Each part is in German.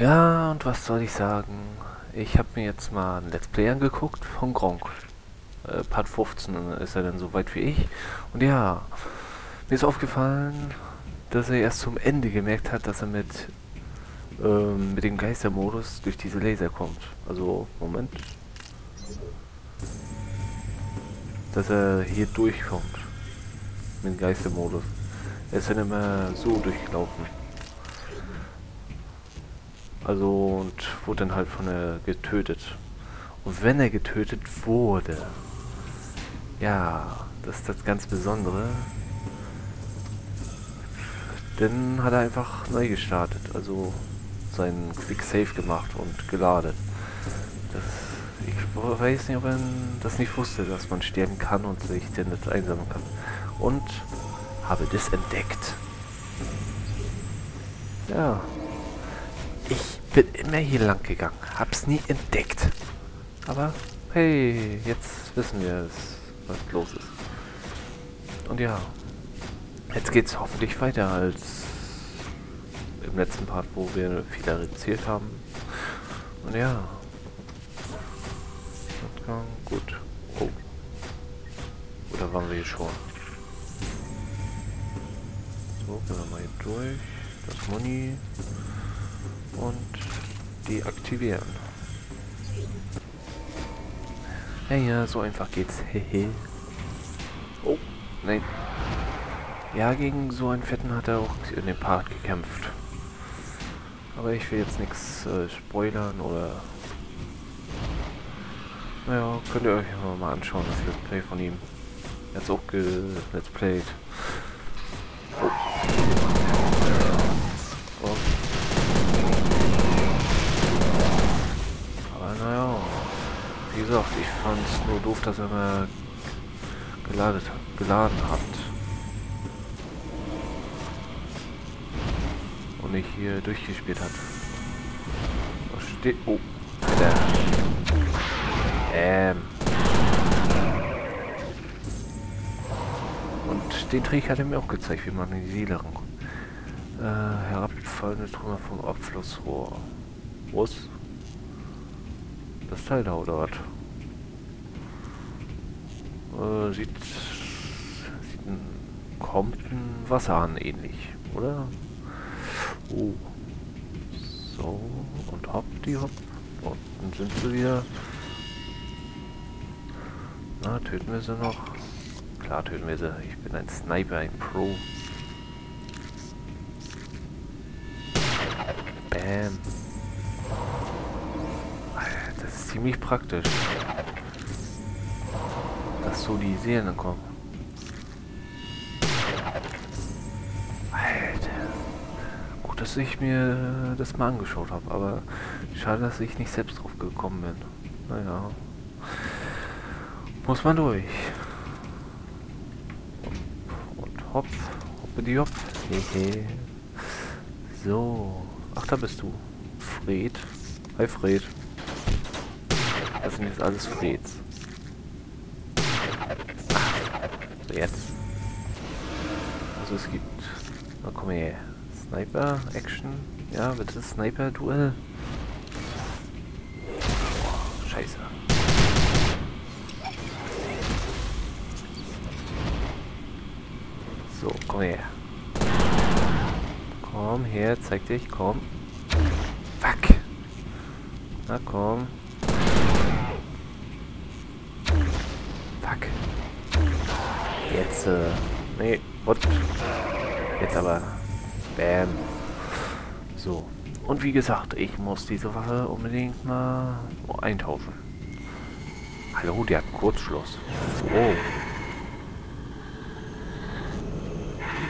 Ja, und was soll ich sagen? Ich habe mir jetzt mal ein Let's Play angeguckt von Gronk. Äh, Part 15 ist er dann so weit wie ich. Und ja, mir ist aufgefallen, dass er erst zum Ende gemerkt hat, dass er mit, ähm, mit dem Geistermodus durch diese Laser kommt. Also, Moment. Dass er hier durchkommt. Mit dem Geistermodus. Er ist dann immer so durchgelaufen. Also und wurde dann halt von der getötet. Und wenn er getötet wurde, ja, das ist das ganz Besondere, dann hat er einfach neu gestartet, also seinen Quick Save gemacht und geladen. Das, ich weiß nicht, ob er das nicht wusste, dass man sterben kann und sich dann das einsammeln kann. Und habe das entdeckt. Ja, ich bin immer hier lang gegangen, hab's nie entdeckt. Aber hey, jetzt wissen wir es, was los ist. Und ja, jetzt geht's hoffentlich weiter als im letzten Part, wo wir viel erzählt haben. Und ja. Gut. Oh. Oder waren wir hier schon? So, gehen wir mal hier durch. Das Money und deaktivieren. Ja, ja, so einfach geht's. Hehe. oh, nein. Ja, gegen so einen Fetten hat er auch in dem Part gekämpft. Aber ich will jetzt nichts äh, spoilern oder... Naja, könnt ihr euch mal anschauen, das Let's Play von ihm. Jetzt auch ge Let's Played. Gesagt, ich fand es nur doof, dass er mal geladen, geladen hat. Und nicht hier durchgespielt hat. Was steht... Oh, Alter. Ähm. Und den Trick hat er mir auch gezeigt, wie man in die Seele rankommt. Äh, herabfallende Trümmer vom Abflussrohr. Was? Das Teil da oder was? Äh, sieht, sieht ein, kommt ein Wasserhahn ähnlich, oder? Oh. So, und hopp, die hopp. Und dann sind sie wieder. Na, töten wir sie noch? Klar töten wir sie. Ich bin ein Sniper, ein Pro. Bam. Das ist ziemlich praktisch dass so die Seelen kommen. Alter. Gut, dass ich mir das mal angeschaut habe, aber schade, dass ich nicht selbst drauf gekommen bin. Naja. Muss man durch. Und hopp, hoppe die hopp. Hehe. So. Ach, da bist du. Fred. Hi, Fred. Das sind jetzt alles Freds. Jetzt. Also es gibt... Na komm her. Sniper, Action. Ja, bitte Sniper-Duell. Scheiße. So, komm her. Komm her, zeig dich, komm. Fuck. Na komm. Äh, nee, what? Jetzt aber, bam. So. Und wie gesagt, ich muss diese Waffe unbedingt mal eintauschen. Hallo, die hat einen Kurzschluss. Oh.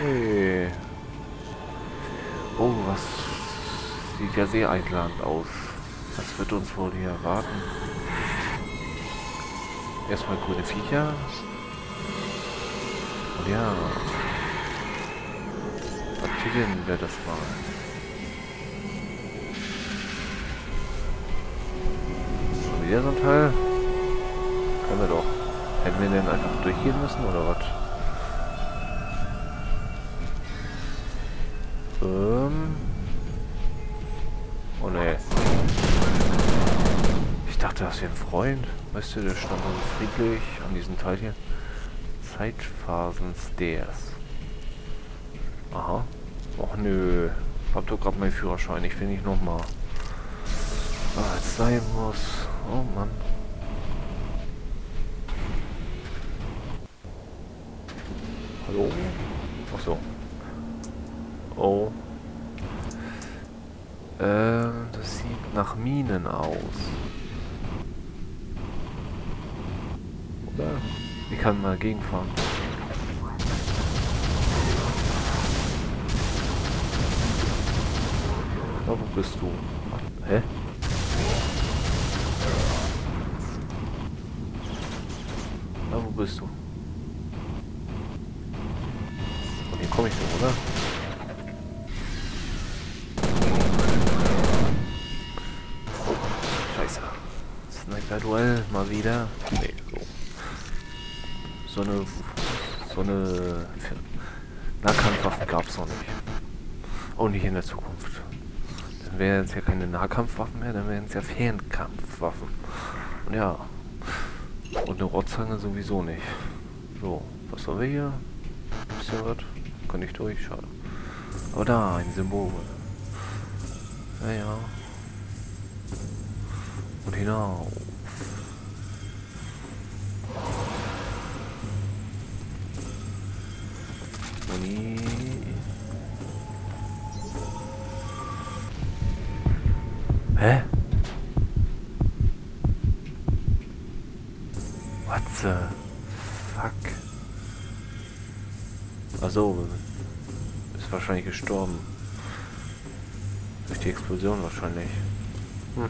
Hey. Oh, was sieht ja sehr einladend aus. Was wird uns wohl hier erwarten? Erstmal grüne Viecher. Ja. Aktivieren wir das mal. Schon wieder so ein Teil? Können wir doch. Hätten wir den einfach durchgehen müssen oder was? Ähm. Oh ne. Ich dachte, das wäre ein Freund. Weißt du, der stand so friedlich an diesem Teil hier. Zeitphasen Stairs. Aha. Och nö. Hab doch gerade meinen Führerschein. Ich will nicht nochmal. Ah, sein muss. Oh Mann. Hallo? Ach so. Oh. Ähm, das sieht nach Minen aus. Oder? Ich kann mal gegenfahren. Na, wo bist du? Hä? Na, wo bist du? Von hier komme ich doch, oder? Oh, scheiße. Sniper-Duell mal wieder. Nee, so. Eine... So eine... Nahkampfwaffen gab es noch nicht. Auch nicht in der Zukunft. Dann wären es ja keine Nahkampfwaffen mehr, dann wären es ja Fernkampfwaffen. Und ja. Und eine Rotzange sowieso nicht. So, was haben wir hier? Ist ja was? Kann ich durch, schade. Aber da, ein Symbol. Ja, ja. Und hinauf. Hä? What the fuck? Also ist wahrscheinlich gestorben. Durch die Explosion wahrscheinlich. Hm.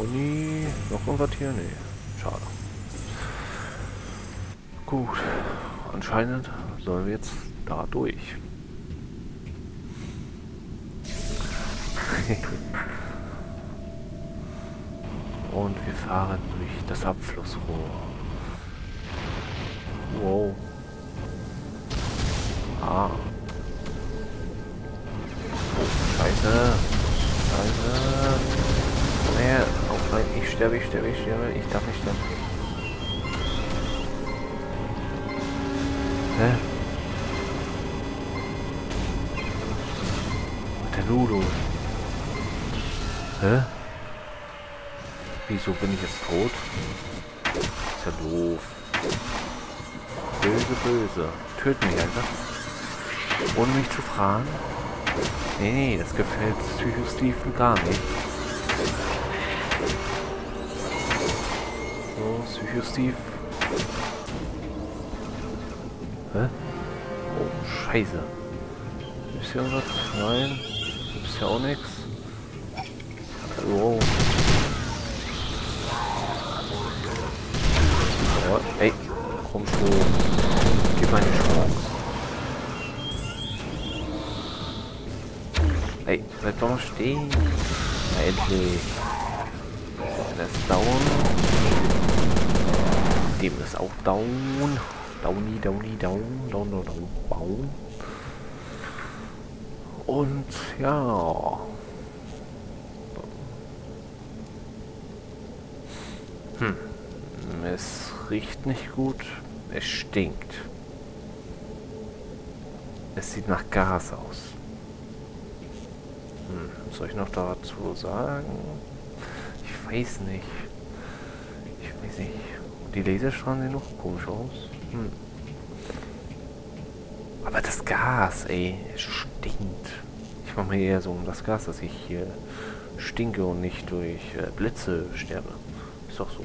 Uni, noch irgendwas hier? Nee. Gut. Anscheinend sollen wir jetzt da durch. Und wir fahren durch das Abflussrohr. Wow. Ah. Oh, scheiße. Scheiße. Komm her. Nein, ich sterbe, ich sterbe, ich sterbe. Ich darf Wieso bin ich jetzt tot? Ist ja doof. Böse, böse. Töten mich einfach. Ohne mich zu fragen. Nee, nee, das gefällt Psycho Steve gar nicht. So, Psycho Steve. Hä? Oh, scheiße. Ist hier irgendwas? Nein. Ist ja auch nichts. Wow. Komm schon. Gib mir eine Chance. Ey, bleib doch mal stehen. Na, endlich. Der ist down. Dem ist auch down. Downy, downy, down, down, down, down, down. Und ja. Hm. Es riecht nicht gut. Es stinkt. Es sieht nach Gas aus. Hm. Was soll ich noch dazu sagen? Ich weiß nicht. Ich weiß nicht. Die Laserstrahlen sehen noch komisch aus. Hm. Aber das Gas, ey, es stinkt. Ich mache mir eher so um das Gas, dass ich hier stinke und nicht durch äh, Blitze sterbe. Ist doch so.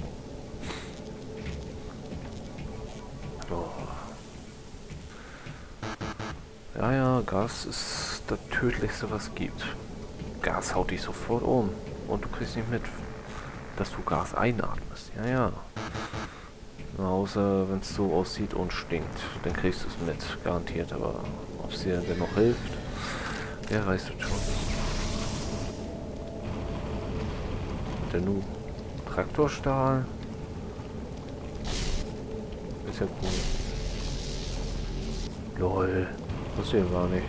Ja, ja, Gas ist das tödlichste, was es gibt. Gas haut dich sofort um. Und du kriegst nicht mit, dass du Gas einatmest. Ja, ja. Außer wenn es so aussieht und stinkt. Dann kriegst du es mit, garantiert. Aber ob es dir denn noch hilft, wer weiß das schon. Der Nu Traktorstahl. Ist ja cool. Lol. Das hier gar nicht.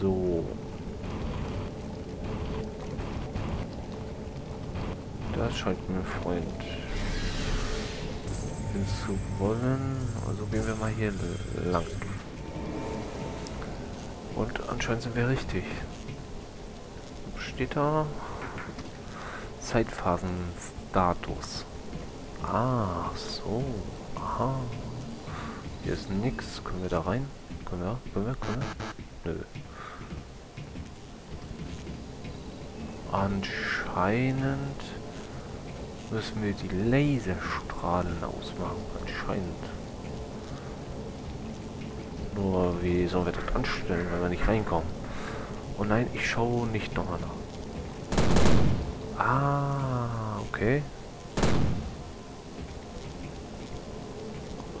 So. Das scheint mir Freund zu wollen. Also gehen wir mal hier lang. Und anscheinend sind wir richtig. Steht da? Zeitphasenstatus. Ah, so. Aha. Hier ist nix. Können wir da rein? Können wir? Können wir? Können wir? Nö. Anscheinend müssen wir die Laserstrahlen ausmachen. Anscheinend. Nur, wie sollen wir das anstellen, wenn wir nicht reinkommen? Oh nein, ich schaue nicht nochmal nach. Ah, okay.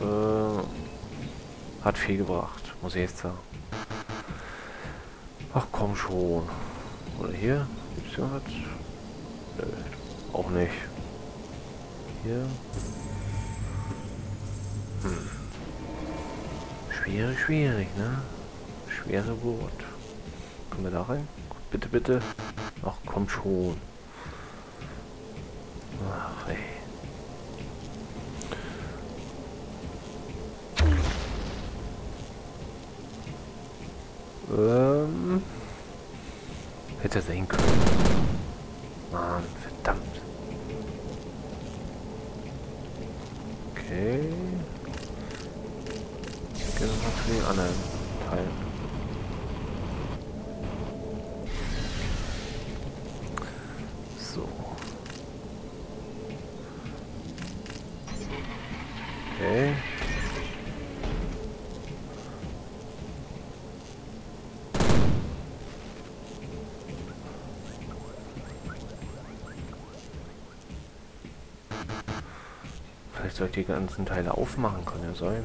Äh, hat viel gebracht, muss ich jetzt sagen. Ach komm schon. Oder hier? Gibt's hier was? Nö, auch nicht. Hier. Hm. Schwierig, schwierig, ne? Schwere Geburt. Kommen wir da rein? Bitte, bitte. Ach, komm schon. Ach, ey. Ähm, hätte sein können. Mann, verdammt. Okay. Gehen wir mal zu den anderen Teilen. Die ganzen Teile aufmachen können, ja sein.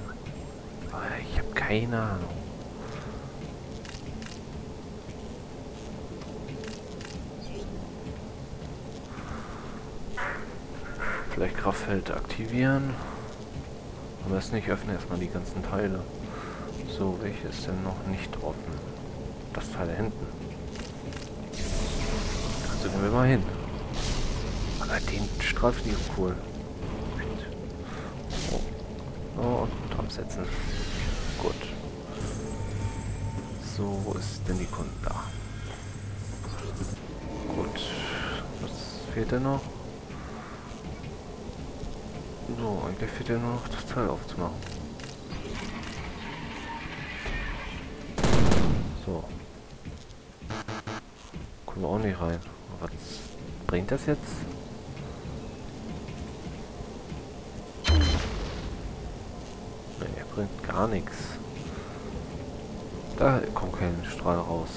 Aber ich habe keine Ahnung. Vielleicht Kraftfeld aktivieren. Aber es nicht öffnen erstmal die ganzen Teile. So, welches ist denn noch nicht offen? Das Teil da hinten. Also gehen wir mal hin. Aber den Streifen ist cool. Oh, und absetzen. Gut. So, wo ist denn die Kunde da? Gut. Was fehlt denn noch? So, eigentlich fehlt ja nur noch das Teil aufzumachen. So. Kommen wir auch nicht rein. Was bringt das jetzt? Bringt gar nichts. Da kommt kein Strahl raus.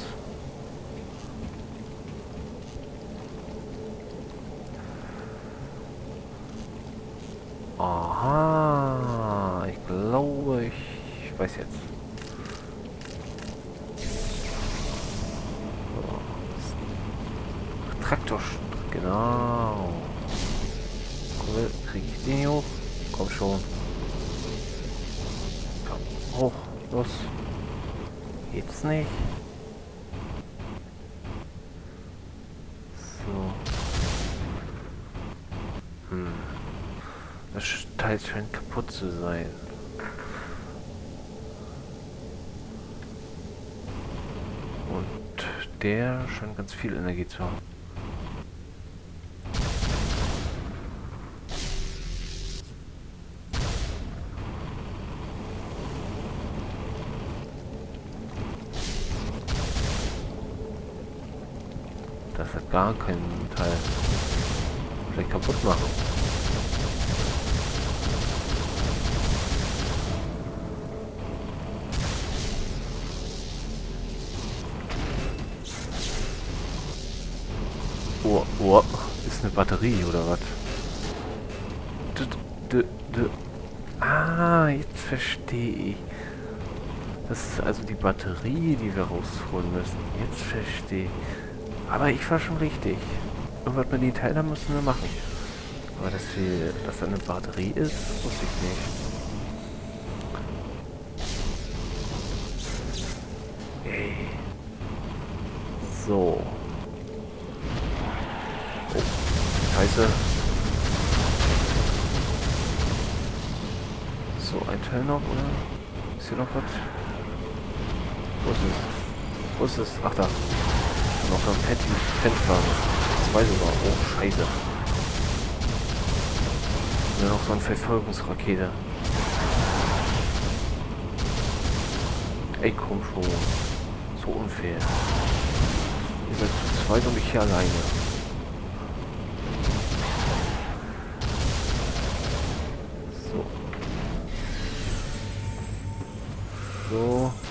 Aha, ich glaube, ich weiß jetzt. Traktor, genau. Kriege ich den hoch? Komm schon. Hoch, los. Geht's nicht? So. Hm. Das Teil scheint kaputt zu sein. Und der scheint ganz viel Energie zu haben. Das hat gar keinen Teil. Vielleicht kaputt machen. Oh, oh, ist eine Batterie oder was? Ah, jetzt verstehe ich. Das ist also die Batterie, die wir rausholen müssen. Jetzt verstehe ich. Aber ich war schon richtig. Und was wir die Teile müssen wir machen. Aber dass, die, dass da eine Batterie ist, wusste ich nicht. So. Oh, scheiße. So, ein Teil noch, oder? Ist hier noch was? Wo ist es? Wo ist es? Ach da. Noch so ein fettiges Fenster. Zwei sogar. Oh, scheiße. Und noch so eine Verfolgungsrakete. Ey, komm schon. So unfair. Ihr seid zu zweit und ich hier alleine. So. So.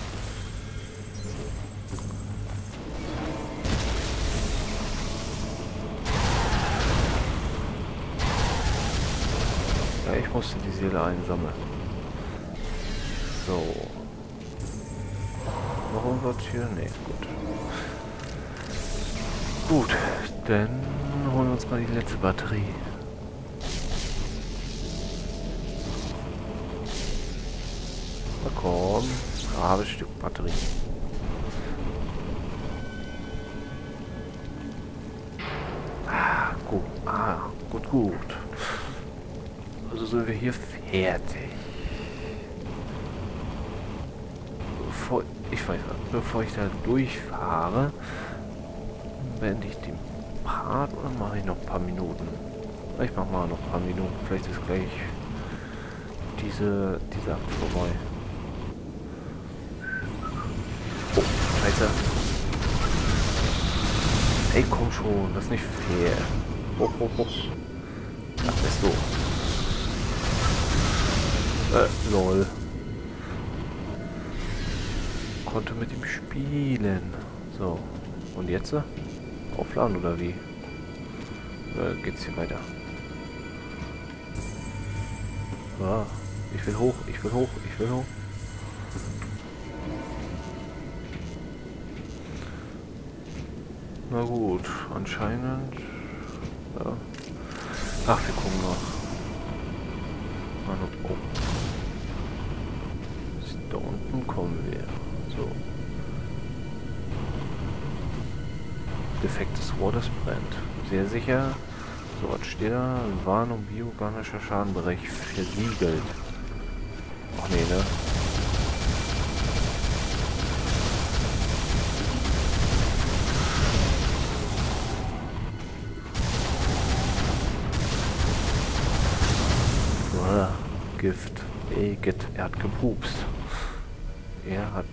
Dann holen wir uns mal die letzte Batterie. Na komm, habe Stück Batterie. Ah, gut. Ah, gut, gut. Also sind wir hier fertig. Bevor, ich bevor ich da durchfahre, beende ich den Part oder mache ich noch ein paar Minuten? Ich mache mal noch ein paar Minuten. Vielleicht ist gleich diese, diese Akt vorbei. Oh, scheiße. Ey, komm schon, das ist nicht fair. Oh, oh, oh. Ach, ist so. Äh, lol. Konnte mit ihm spielen. So. Und jetzt? Aufladen oder wie? Oder geht's hier weiter? Ah, ich will hoch, ich will hoch, ich will hoch. Na gut, anscheinend. Ja. Ach, wir gucken noch. Ah, oh. Da unten kommen wir. So. Defektes Rohr, das brennt. Sehr sicher. So, was steht da? Warnung, bioorganischer Schadenbereich versiegelt. Ach nee, ne? Gift. Eget. Er hat gepupst. Er hat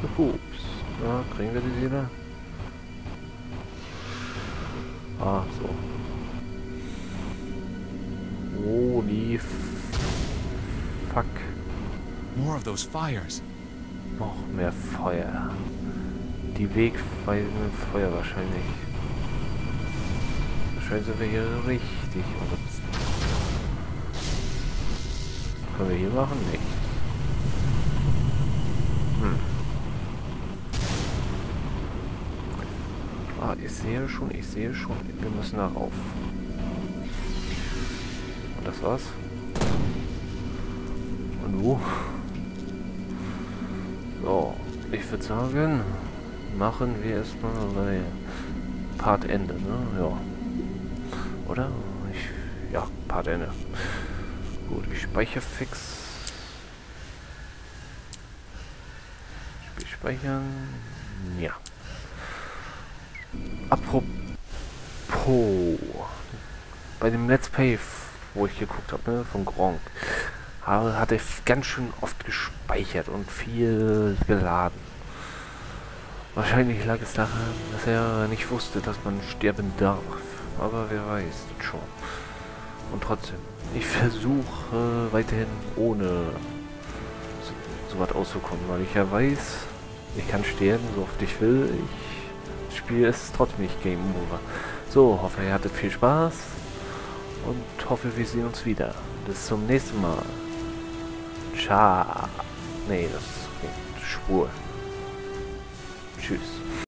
gepupst. Ja, kriegen wir die Seele? Ah, so. Holy fuck. More of those fires. Noch mehr Feuer. Die wegweisenden Feuer wahrscheinlich. Wahrscheinlich sind wir hier richtig. Können wir hier machen? Nicht. Ah, ich sehe schon, ich sehe schon. Wir müssen darauf. Und das war's. Und wo? So, ich würde sagen, machen wir erstmal bei Part Ende, ne? Ja. Oder? Ich, ja, Part Ende. Gut, ich speichere fix. Speichern. Ja. Apropos, bei dem Let's Play, wo ich geguckt habe, ne, von Gronk, hat er ganz schön oft gespeichert und viel geladen. Wahrscheinlich lag es daran, dass er nicht wusste, dass man sterben darf. Aber wer weiß schon. Und trotzdem, ich versuche weiterhin ohne so, so was auszukommen, weil ich ja weiß, ich kann sterben, so oft ich will. Ich Spiel ist trotzdem nicht Game Over. So, hoffe ihr hattet viel Spaß und hoffe wir sehen uns wieder. Bis zum nächsten Mal. Ciao. Nee, das klingt schwul. Tschüss.